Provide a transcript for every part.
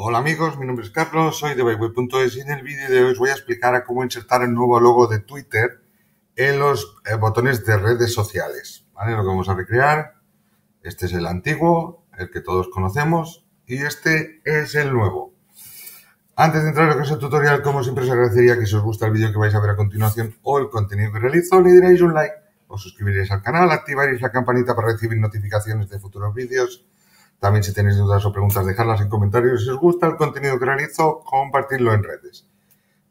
Hola amigos, mi nombre es Carlos, soy de Byway.es y en el vídeo de hoy os voy a explicar cómo insertar el nuevo logo de Twitter en los eh, botones de redes sociales. ¿vale? Lo que vamos a recrear, este es el antiguo, el que todos conocemos, y este es el nuevo. Antes de entrar en lo que es el tutorial, como siempre os agradecería que si os gusta el vídeo que vais a ver a continuación o el contenido que realizo, le diréis un like, os suscribiréis al canal, activaréis la campanita para recibir notificaciones de futuros vídeos también si tenéis dudas o preguntas, dejadlas en comentarios. Si os gusta el contenido que realizo, compartirlo en redes.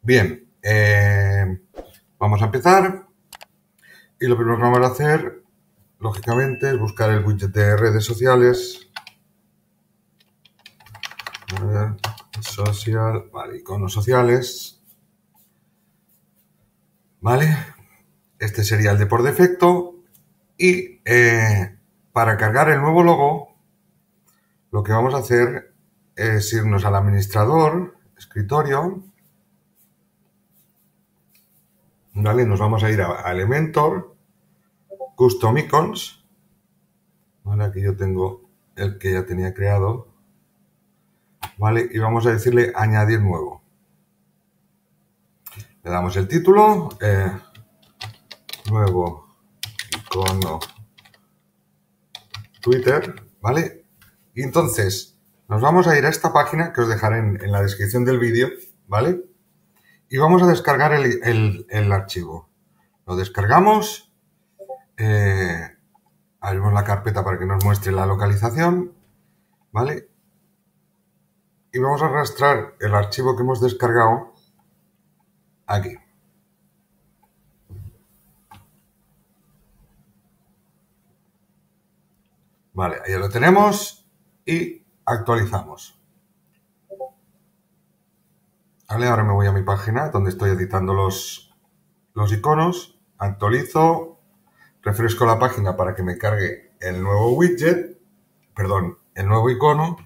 Bien, eh, vamos a empezar. Y lo primero que vamos a hacer, lógicamente, es buscar el widget de redes sociales. Social, vale, iconos sociales. Vale, este sería el de por defecto. Y eh, para cargar el nuevo logo, lo que vamos a hacer es irnos al administrador, escritorio, ¿vale? Nos vamos a ir a, Elementor, Custom Icons, ¿vale? Aquí yo tengo el que ya tenía creado, ¿vale? Y vamos a decirle añadir nuevo. Le damos el título, eh, nuevo icono Twitter, ¿vale? Y entonces, nos vamos a ir a esta página que os dejaré en, la descripción del vídeo, ¿vale? Y vamos a descargar el, archivo. Lo descargamos, eh, abrimos la carpeta para que nos muestre la localización, ¿vale? Y vamos a arrastrar el archivo que hemos descargado aquí. Vale, ahí lo tenemos y actualizamos. ahora me voy a mi página donde estoy editando los, los iconos, actualizo, refresco la página para que me cargue el nuevo widget, perdón, el nuevo icono.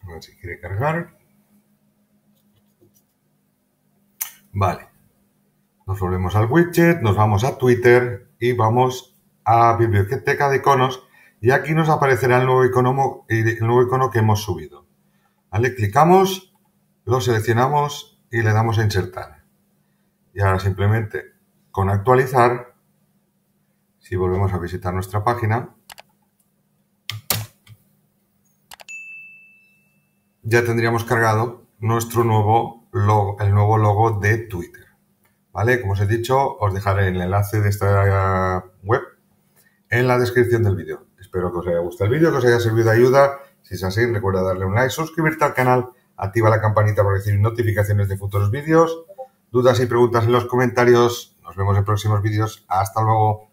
A ver si quiere cargar. Vale. Nos volvemos al widget, nos vamos a Twitter y vamos a biblioteca de iconos y aquí nos aparecerá el nuevo icono, que hemos subido. ¿Vale? Clicamos, lo seleccionamos y le damos a insertar. Y ahora simplemente con actualizar, si volvemos a visitar nuestra página, ya tendríamos cargado nuestro nuevo logo, el nuevo logo de Twitter. ¿Vale? Como os he dicho, os dejaré el enlace de esta web en la descripción del vídeo. Espero que os haya gustado el vídeo, que os haya servido de ayuda. Si es así, recuerda darle un like, suscribirte al canal, activa la campanita para recibir notificaciones de futuros vídeos. Dudas y preguntas en los comentarios. Nos vemos en próximos vídeos. Hasta luego.